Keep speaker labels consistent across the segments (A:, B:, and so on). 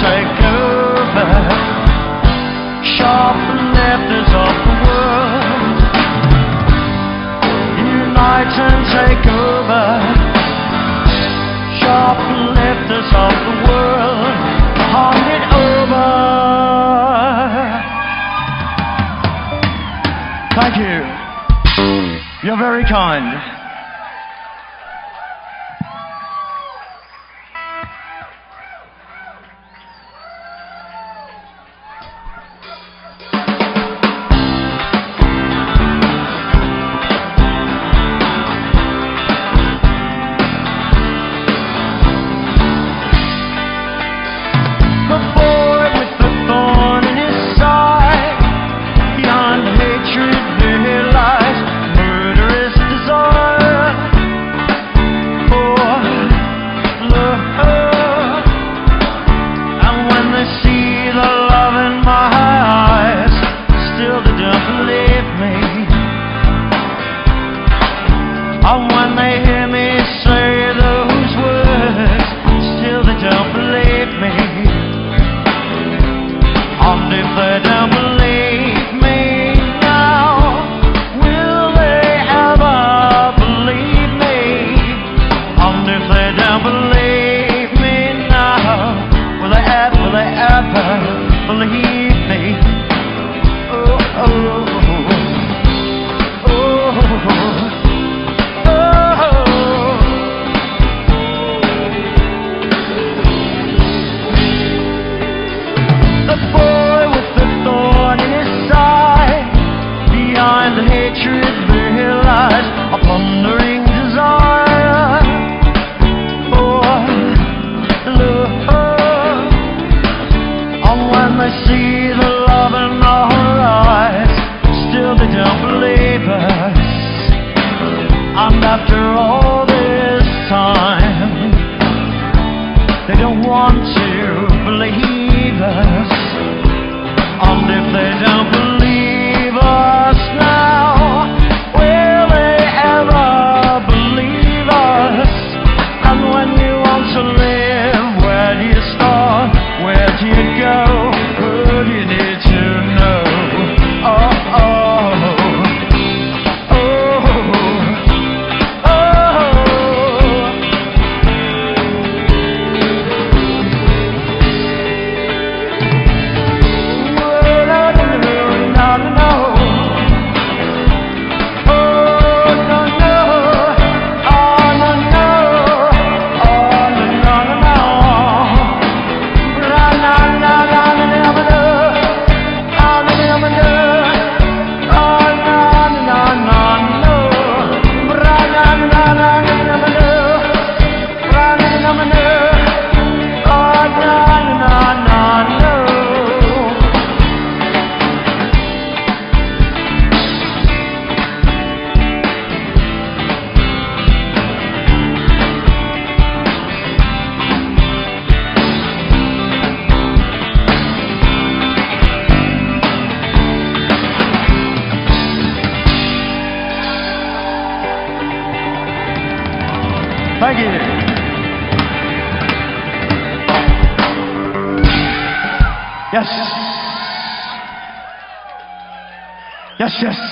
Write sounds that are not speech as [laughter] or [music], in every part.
A: take over. Sharp lefters of the world. Unite and take over. Sharp lefters of the world. Hand it over. Thank you. You're very kind. lay down below. just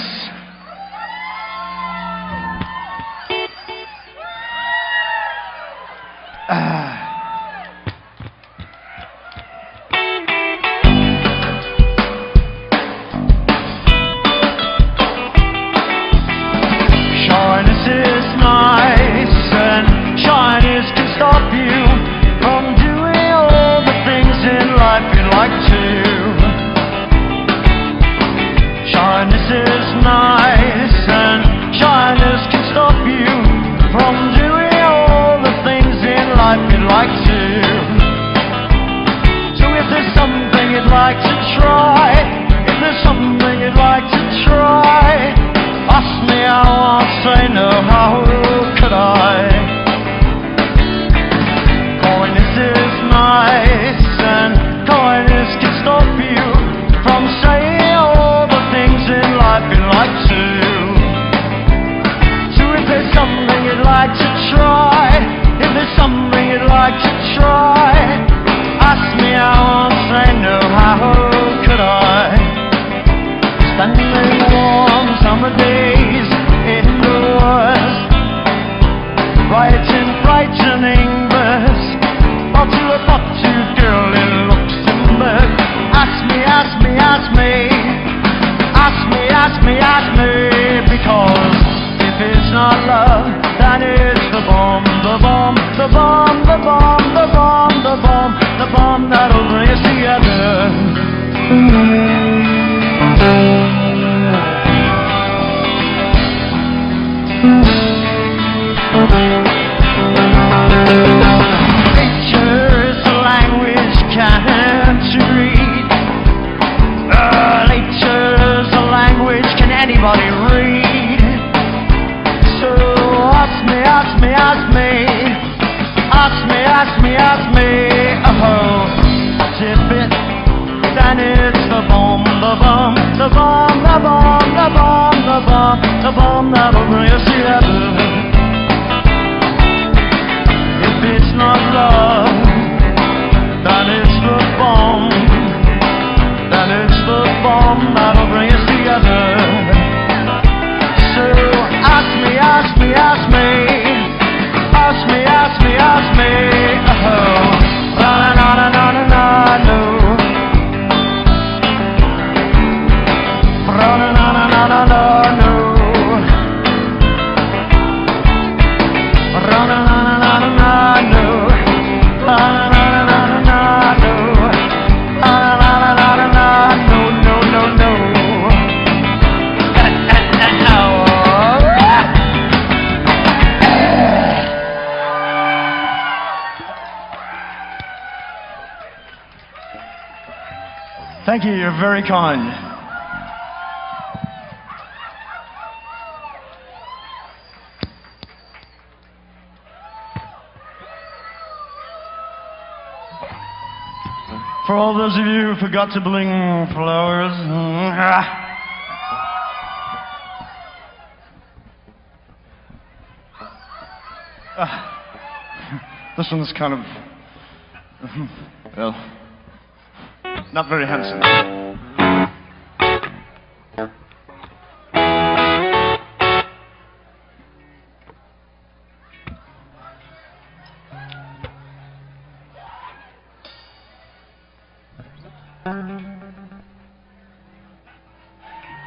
A: how could I spend warm summer days in the woods, writing verse, to a girl in Luxembourg? Ask me, ask me, ask me, ask me, ask me, ask me, because if it's not love. Thank you. You're very kind. For all those of you who forgot to bring flowers. [laughs] Ah. [laughs] this this one's kind of. [laughs] well not very handsome.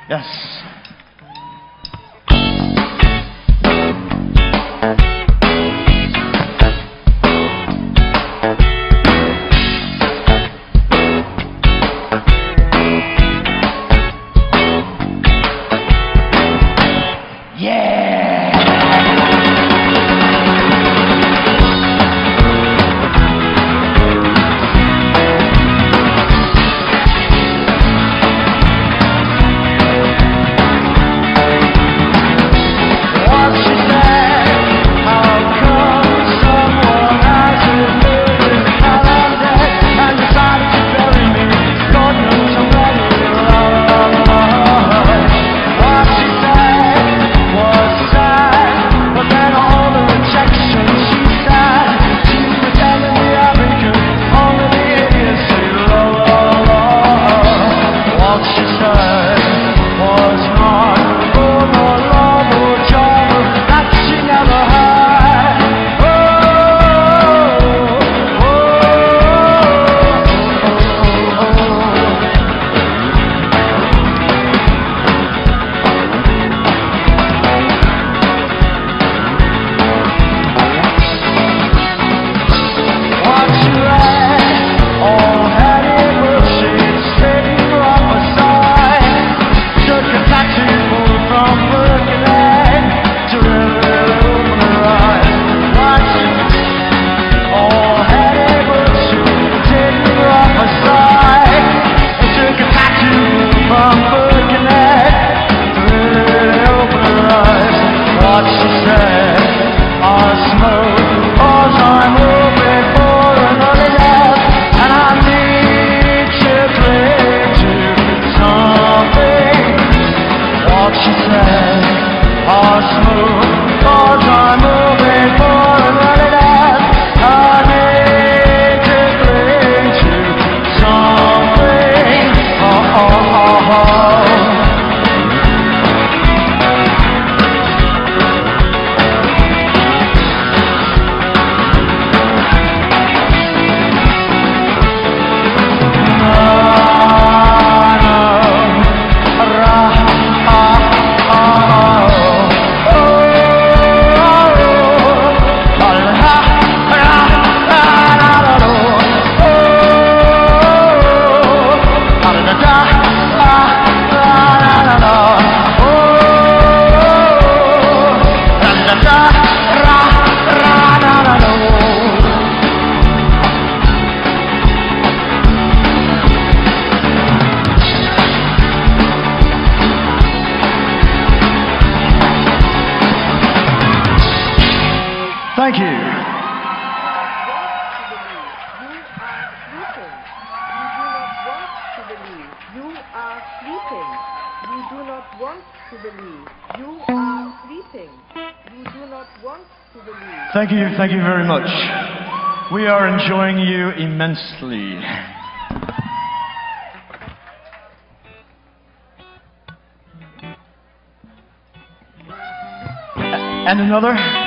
A: Yes. Thank you, thank you very much. We are enjoying you immensely. And another.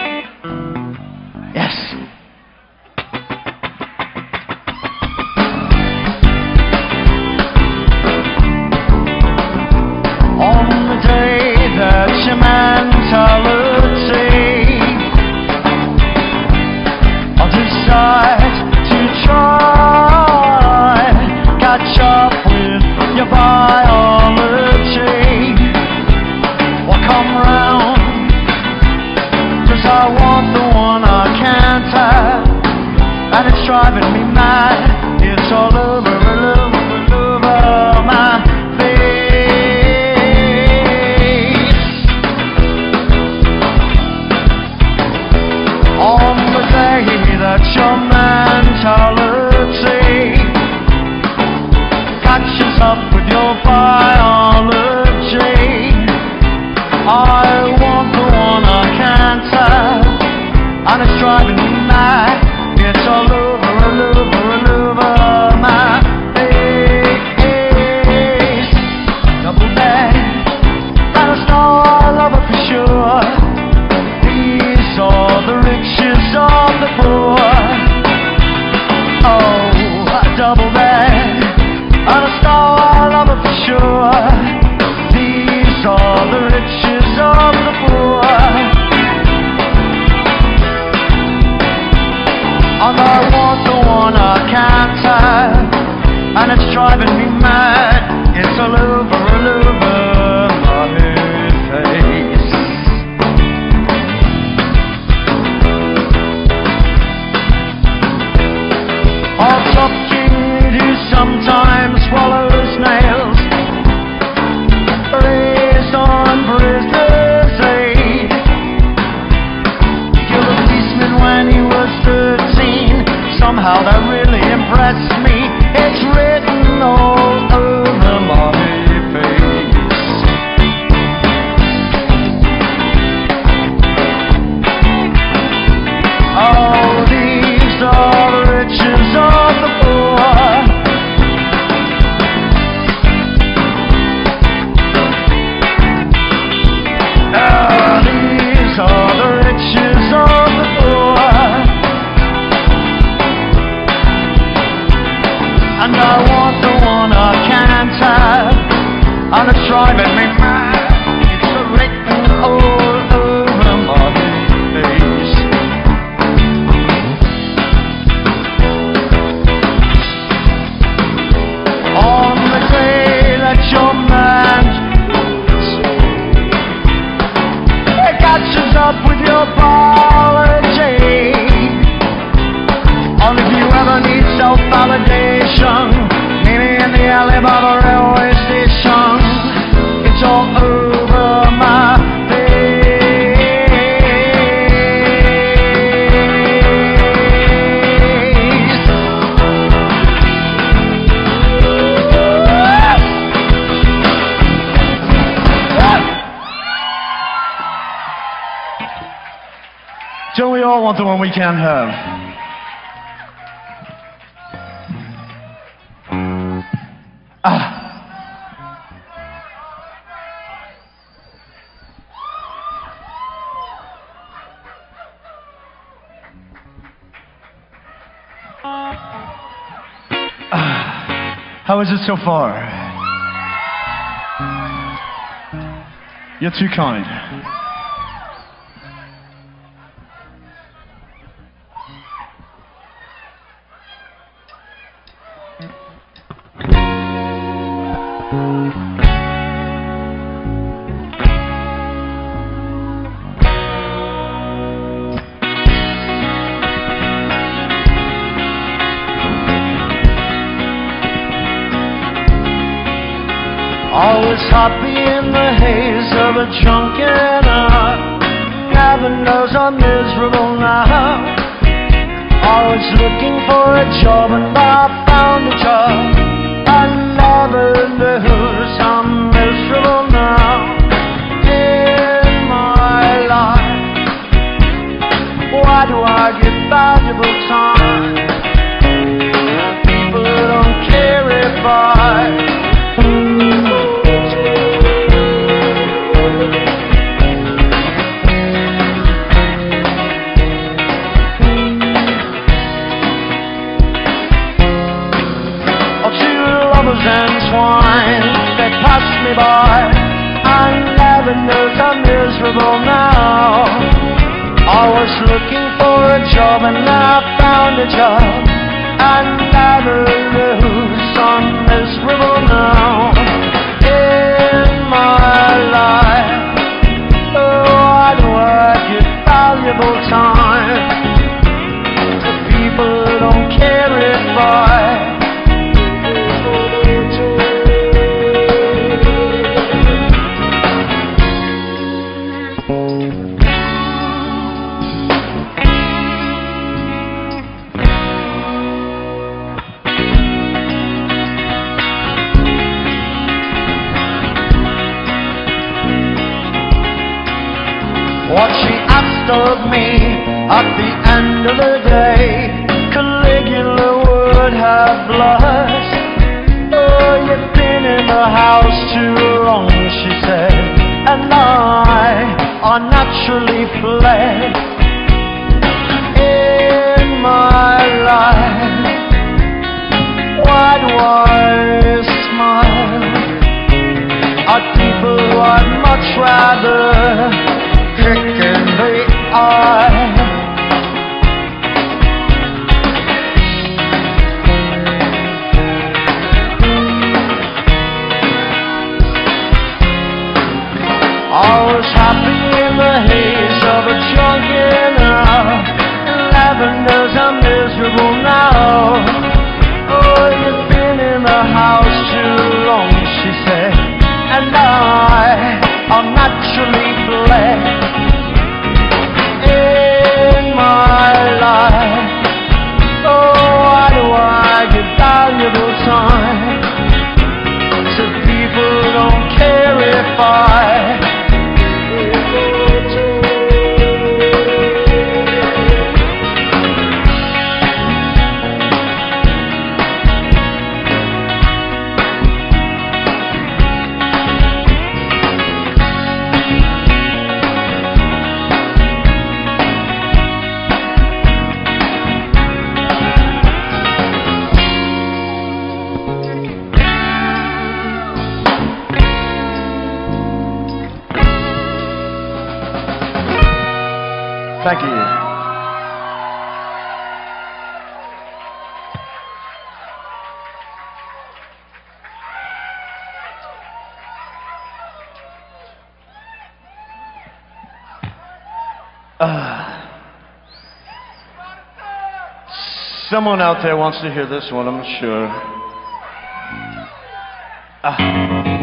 A: I want the one I can't have, and it's driving me mad. one we can't have. Ah. ah. How is it so far? You're too kind. Always happy in the haze of a drunken heart. Heaven knows I'm miserable now. Always looking for a job, and I found a job. boy. I never knew I'm miserable now. I was looking for a job and I found a job. I never knew. are naturally fled in my life. Why do I smile are people I'd much rather kick in the eye. Uh, someone out there wants to hear this one, I'm sure. Uh.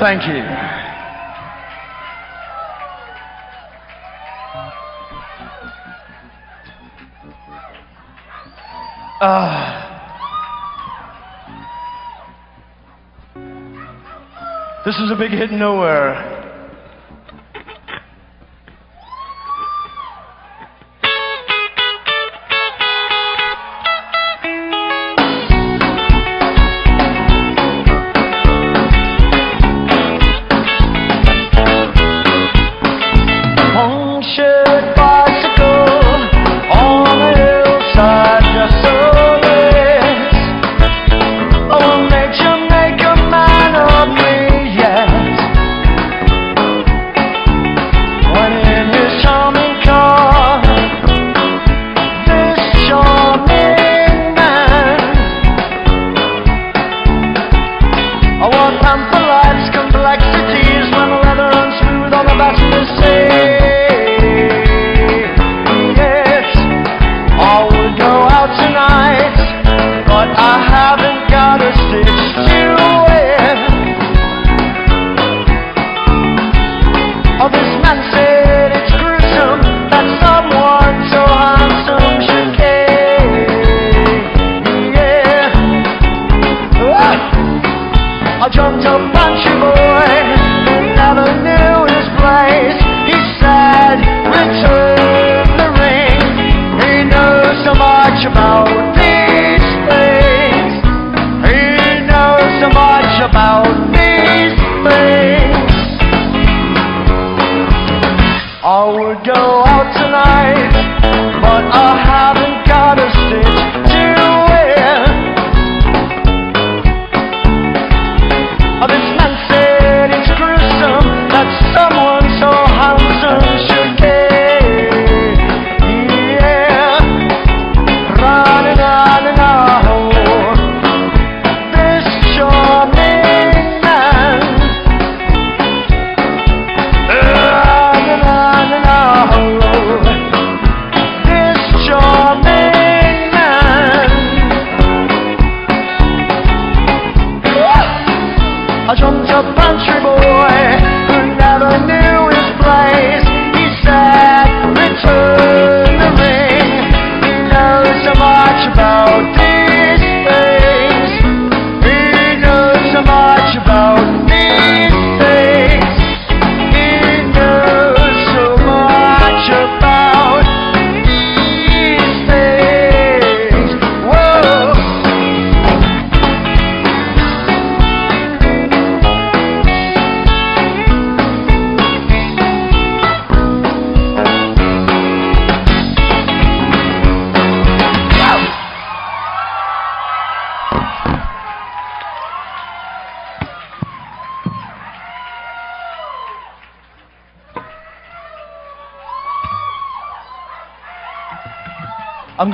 A: Thank you. Ah. This is a big hit nowhere. I would go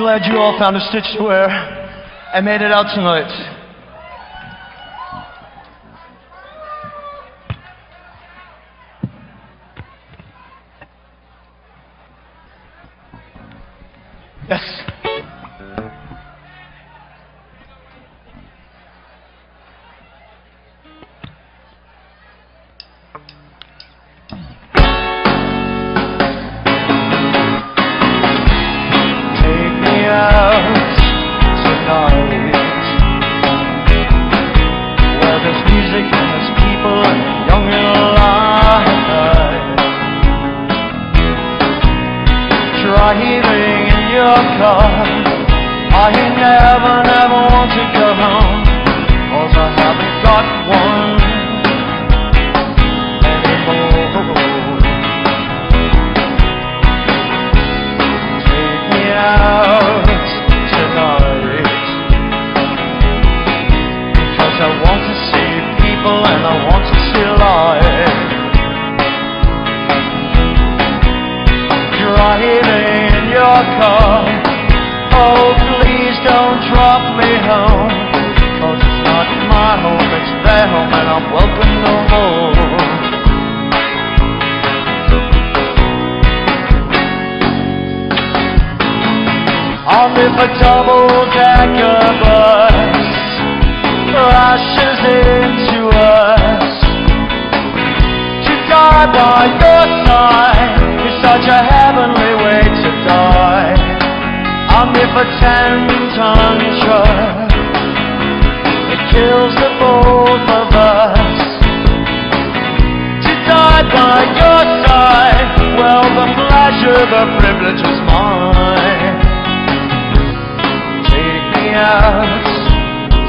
A: glad you all found a stitch to wear and made it out tonight. Yes.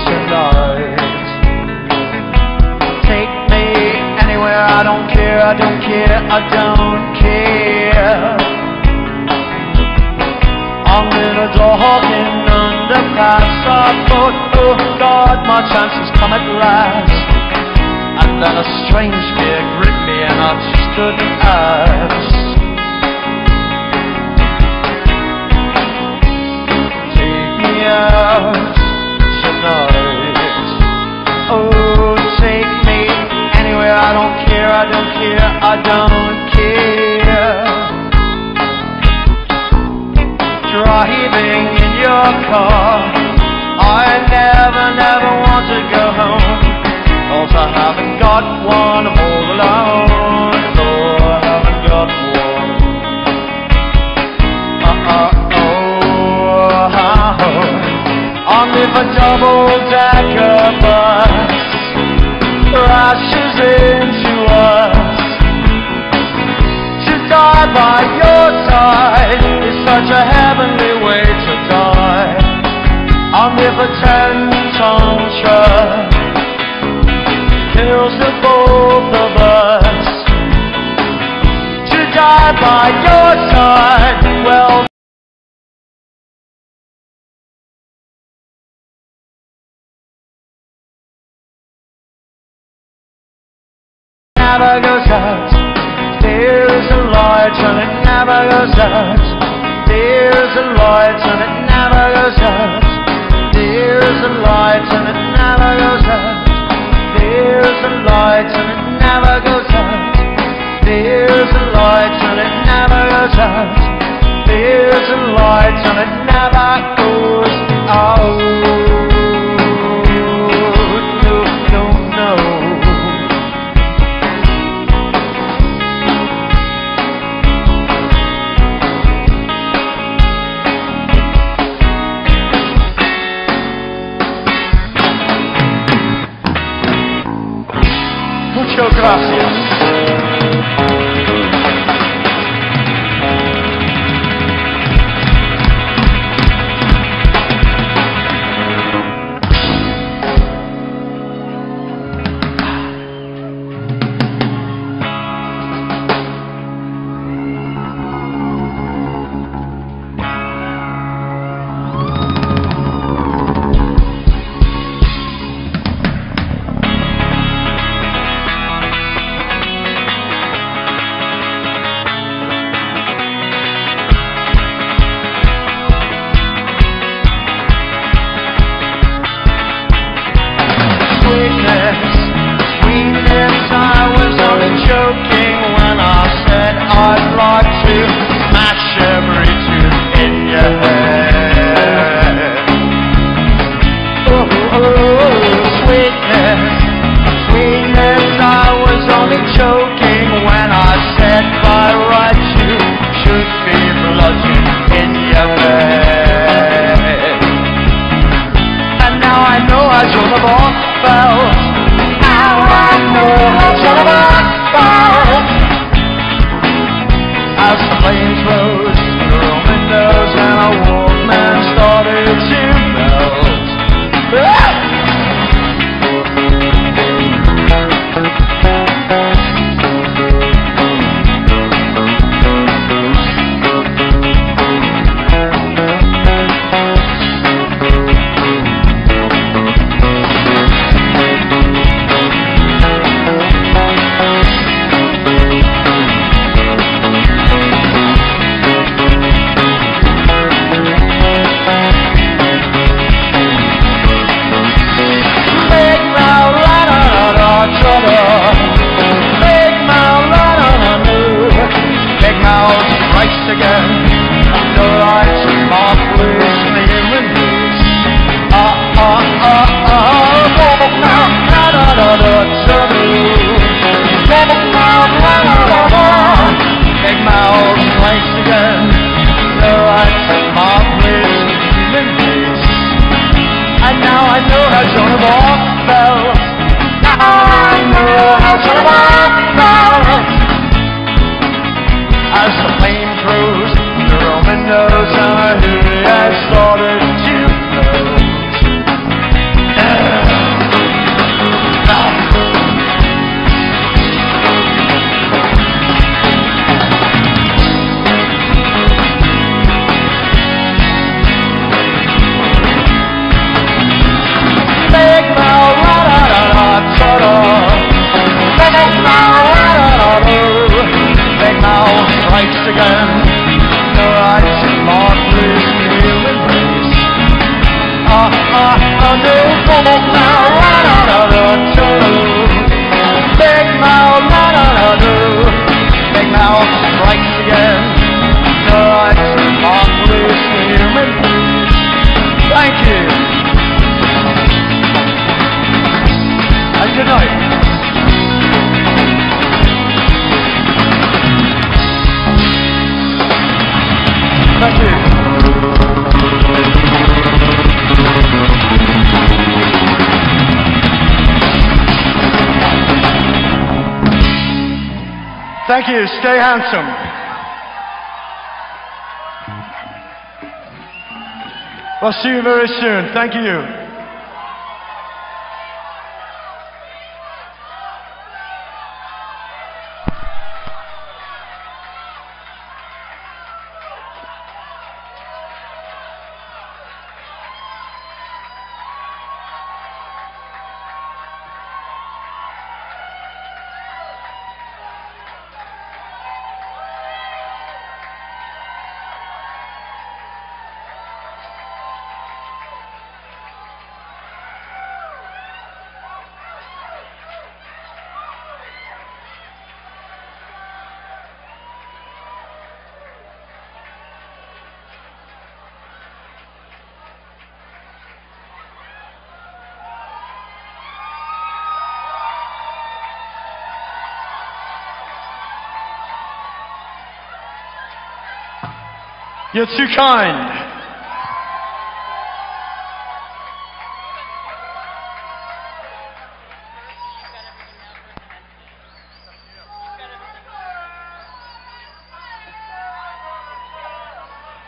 A: Tonight. Take me anywhere, I don't care, I don't care, I don't care. I'm in a underpass, I thought, oh God, my chance has come at last. And then a strange fear gripped me and I just couldn't asked. Tonight. Oh, take me anywhere. I don't care. I don't care. I don't care. Driving in your car. I never, never want to go home. Cause I haven't got one. All alone. on if a double-decker bus crashes into us. To die by your side is such a heavenly way to die. On if a ten-ton truck kills the both of us. To die by your side, well. never goes out. There is a light and it never goes out. There is a light and it never goes out. There is a light and it never goes out. There is a light and it never goes out. There is a light and it never goes out. There is a light and it stay handsome. I'll see you very soon. Thank you. You're too kind.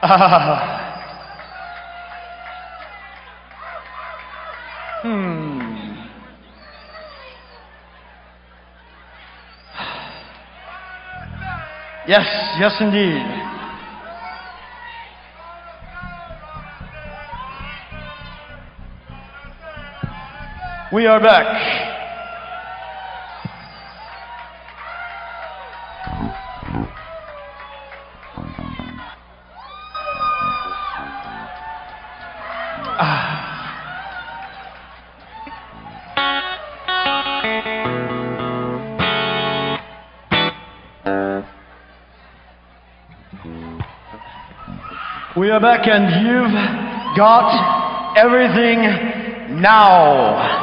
A: Ah. hmm. Yes, yes indeed. We are back. Ah. We are back and you've got everything now.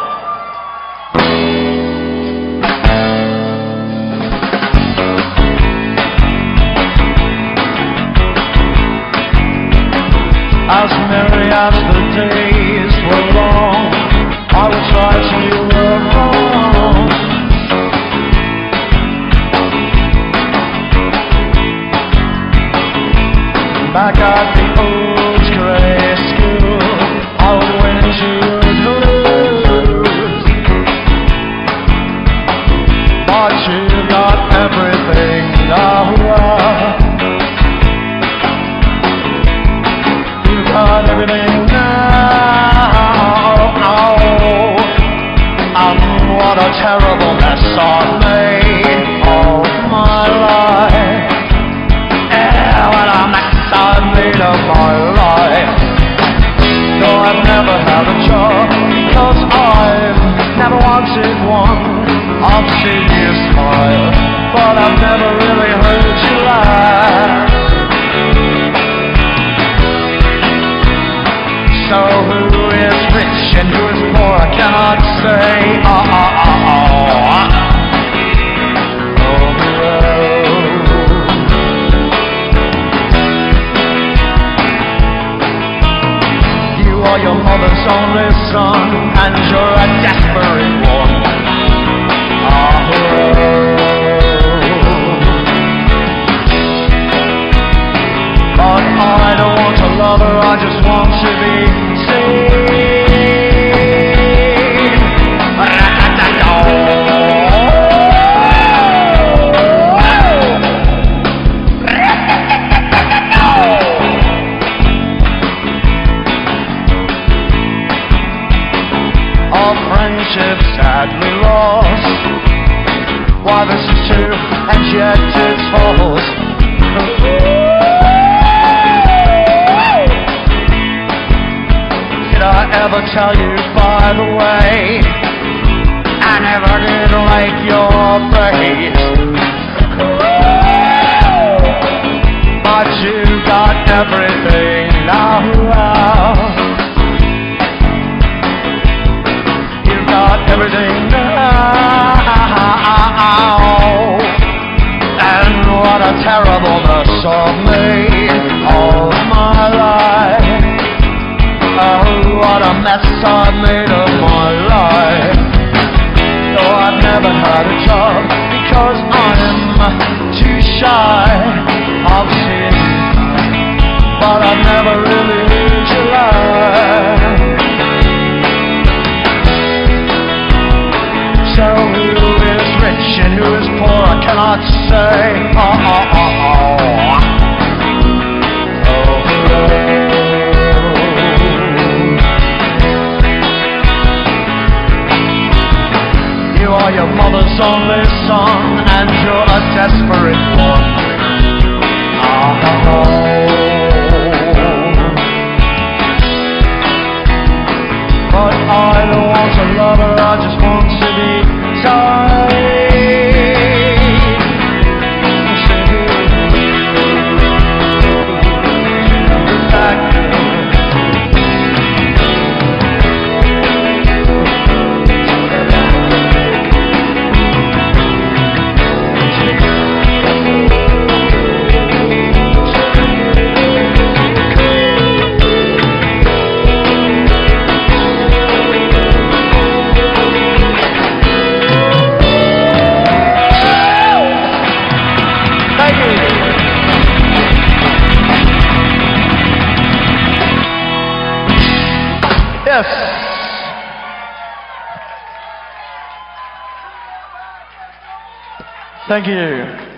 A: Thank you.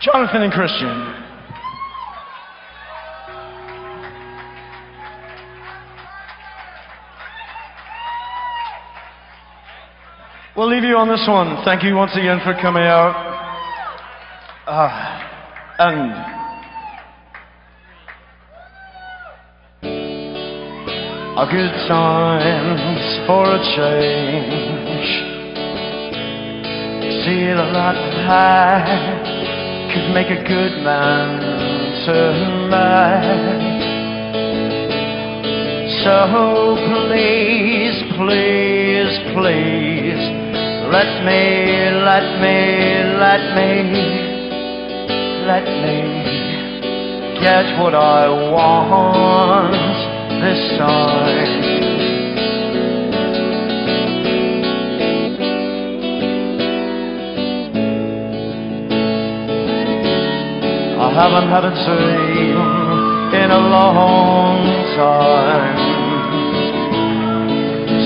A: Jonathan and Christian. We'll leave you on this one. Thank you once again for coming out. Uh, and a good times for a change. See the light high could make a good man turn bad. So please, please, please, let me, let me, let me, let me get what I want this time. I haven't had a dream in a long time.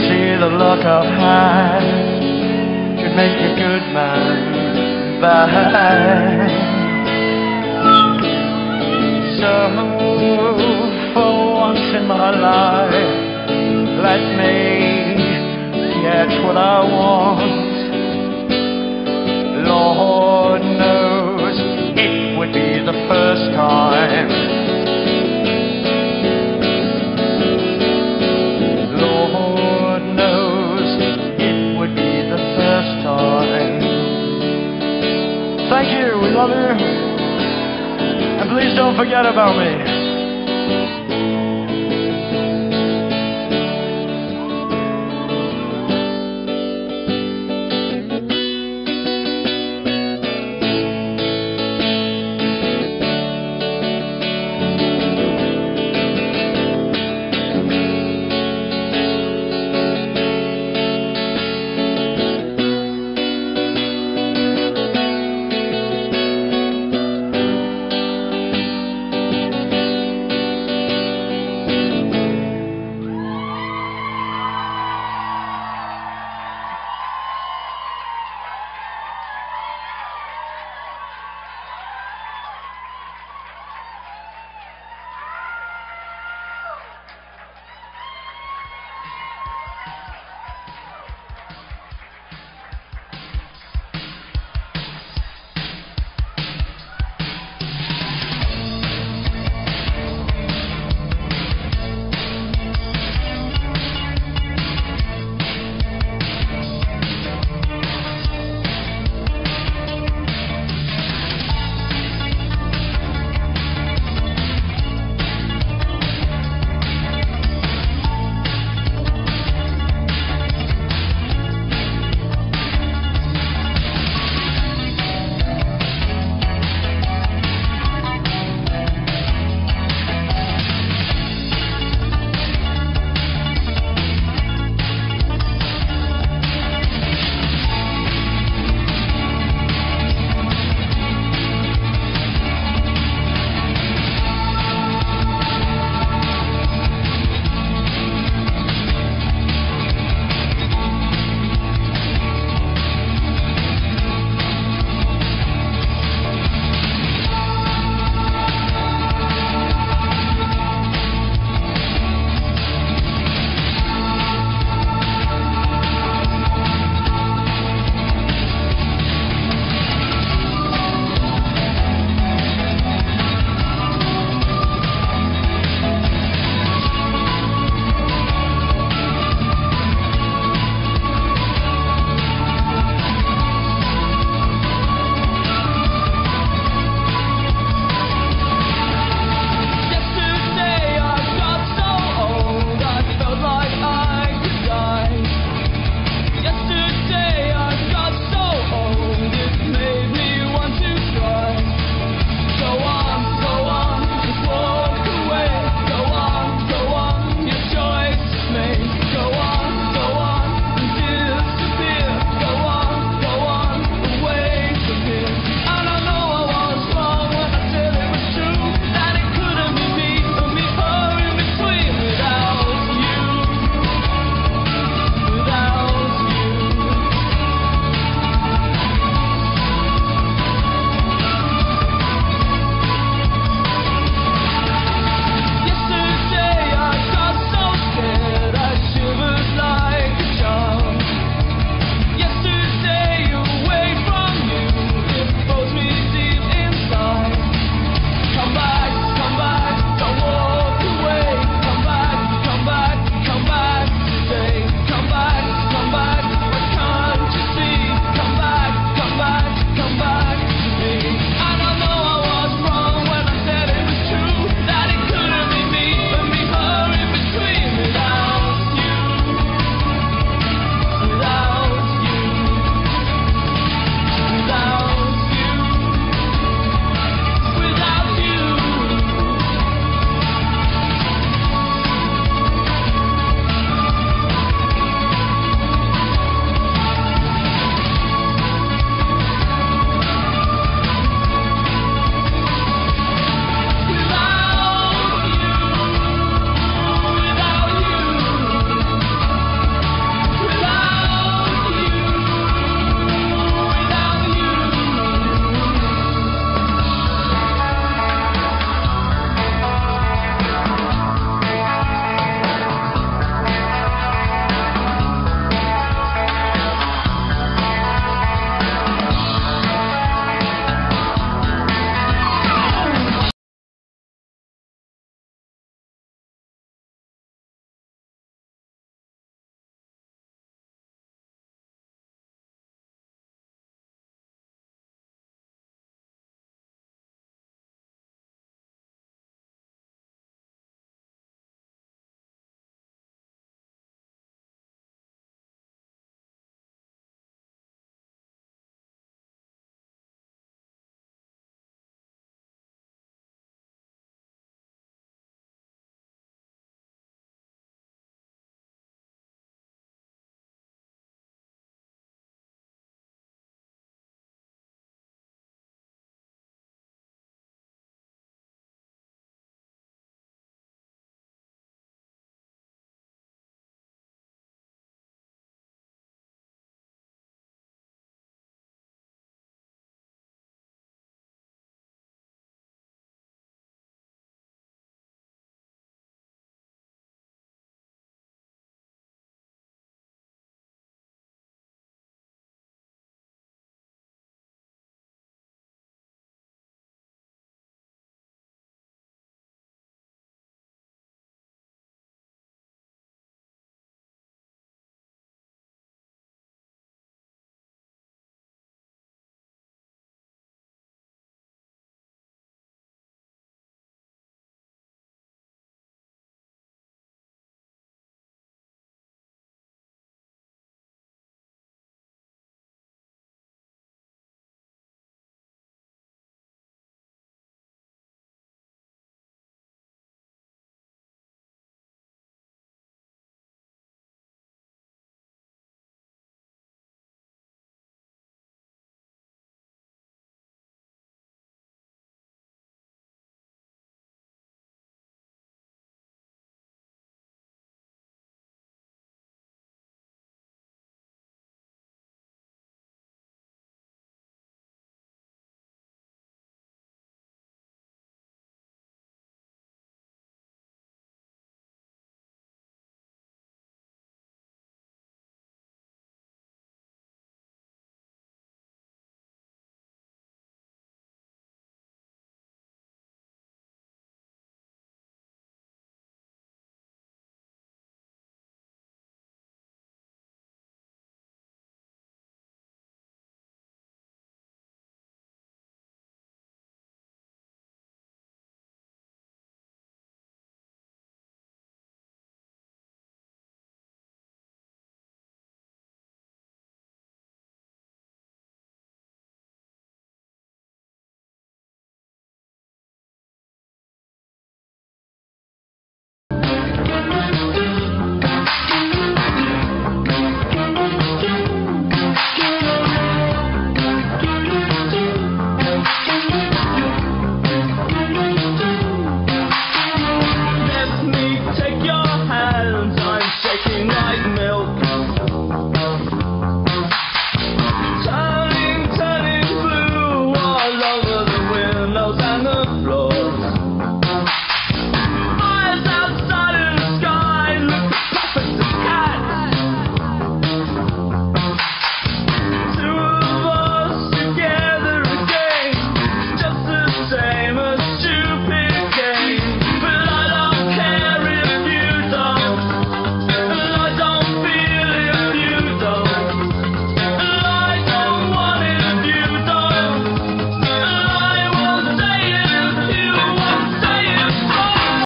A: See the look I've had could make a good man bad. So my life, let me get what I want. Lord knows it would be the first time. Lord knows it would be the first time. Thank you, we love you. And please don't forget about me.